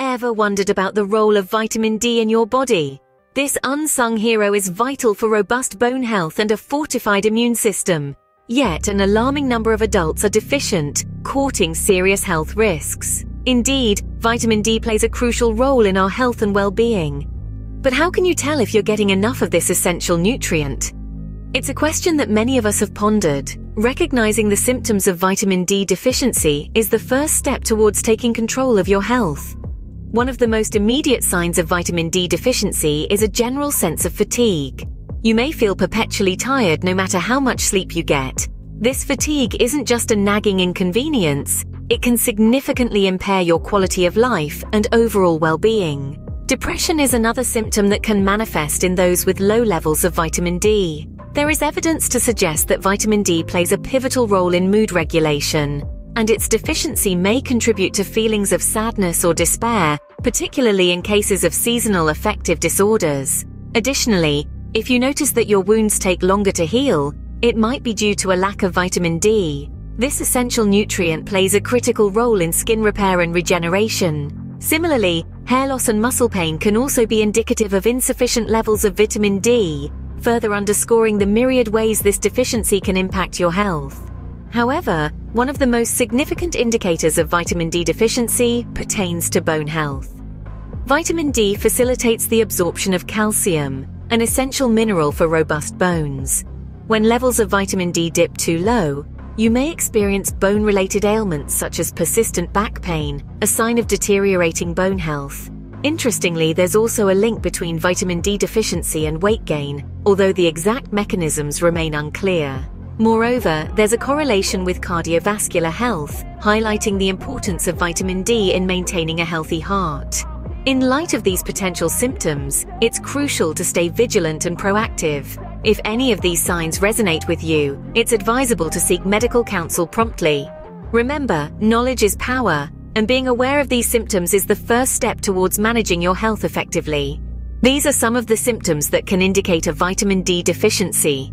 Ever wondered about the role of vitamin D in your body? This unsung hero is vital for robust bone health and a fortified immune system. Yet, an alarming number of adults are deficient, courting serious health risks. Indeed, vitamin D plays a crucial role in our health and well-being. But how can you tell if you're getting enough of this essential nutrient? It's a question that many of us have pondered. Recognizing the symptoms of vitamin D deficiency is the first step towards taking control of your health. One of the most immediate signs of vitamin D deficiency is a general sense of fatigue. You may feel perpetually tired no matter how much sleep you get. This fatigue isn't just a nagging inconvenience, it can significantly impair your quality of life and overall well-being. Depression is another symptom that can manifest in those with low levels of vitamin D. There is evidence to suggest that vitamin D plays a pivotal role in mood regulation, and its deficiency may contribute to feelings of sadness or despair, particularly in cases of seasonal affective disorders. Additionally, if you notice that your wounds take longer to heal, it might be due to a lack of vitamin D. This essential nutrient plays a critical role in skin repair and regeneration. Similarly, hair loss and muscle pain can also be indicative of insufficient levels of vitamin D, further underscoring the myriad ways this deficiency can impact your health. However, one of the most significant indicators of vitamin D deficiency pertains to bone health. Vitamin D facilitates the absorption of calcium, an essential mineral for robust bones. When levels of vitamin D dip too low, you may experience bone-related ailments such as persistent back pain, a sign of deteriorating bone health. Interestingly, there's also a link between vitamin D deficiency and weight gain, although the exact mechanisms remain unclear. Moreover, there's a correlation with cardiovascular health, highlighting the importance of vitamin D in maintaining a healthy heart. In light of these potential symptoms, it's crucial to stay vigilant and proactive. If any of these signs resonate with you, it's advisable to seek medical counsel promptly. Remember, knowledge is power, and being aware of these symptoms is the first step towards managing your health effectively. These are some of the symptoms that can indicate a vitamin D deficiency.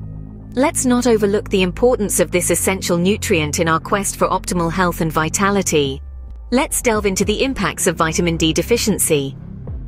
Let's not overlook the importance of this essential nutrient in our quest for optimal health and vitality. Let's delve into the impacts of vitamin D deficiency.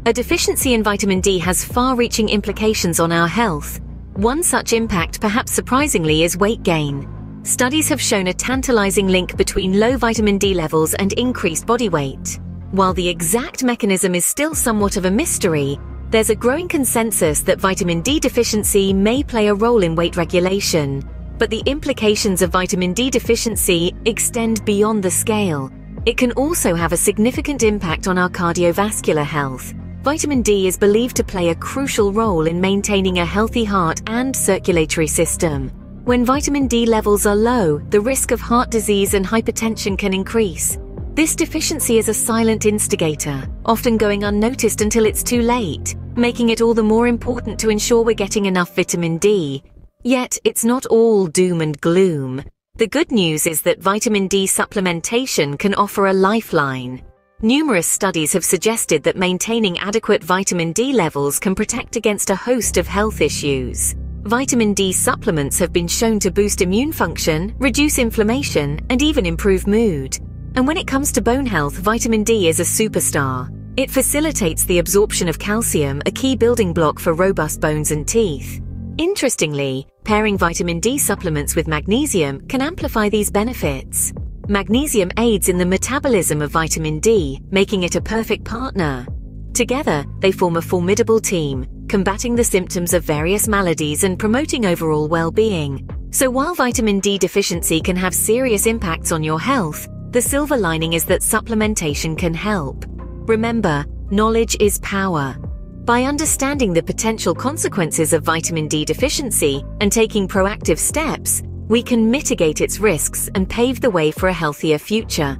A deficiency in vitamin D has far-reaching implications on our health. One such impact, perhaps surprisingly, is weight gain. Studies have shown a tantalizing link between low vitamin D levels and increased body weight. While the exact mechanism is still somewhat of a mystery, there's a growing consensus that vitamin D deficiency may play a role in weight regulation, but the implications of vitamin D deficiency extend beyond the scale. It can also have a significant impact on our cardiovascular health. Vitamin D is believed to play a crucial role in maintaining a healthy heart and circulatory system. When vitamin D levels are low, the risk of heart disease and hypertension can increase. This deficiency is a silent instigator, often going unnoticed until it's too late making it all the more important to ensure we're getting enough vitamin D. Yet, it's not all doom and gloom. The good news is that vitamin D supplementation can offer a lifeline. Numerous studies have suggested that maintaining adequate vitamin D levels can protect against a host of health issues. Vitamin D supplements have been shown to boost immune function, reduce inflammation, and even improve mood. And when it comes to bone health, vitamin D is a superstar. It facilitates the absorption of calcium, a key building block for robust bones and teeth. Interestingly, pairing vitamin D supplements with magnesium can amplify these benefits. Magnesium aids in the metabolism of vitamin D, making it a perfect partner. Together, they form a formidable team, combating the symptoms of various maladies and promoting overall well-being. So while vitamin D deficiency can have serious impacts on your health, the silver lining is that supplementation can help. Remember, knowledge is power. By understanding the potential consequences of vitamin D deficiency and taking proactive steps, we can mitigate its risks and pave the way for a healthier future.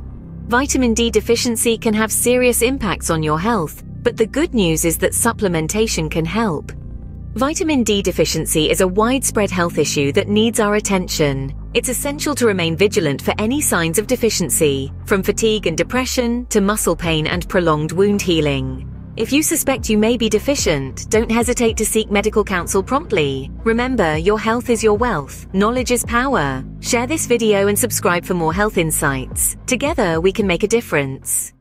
Vitamin D deficiency can have serious impacts on your health, but the good news is that supplementation can help. Vitamin D deficiency is a widespread health issue that needs our attention. It's essential to remain vigilant for any signs of deficiency, from fatigue and depression to muscle pain and prolonged wound healing. If you suspect you may be deficient, don't hesitate to seek medical counsel promptly. Remember, your health is your wealth, knowledge is power. Share this video and subscribe for more health insights. Together, we can make a difference.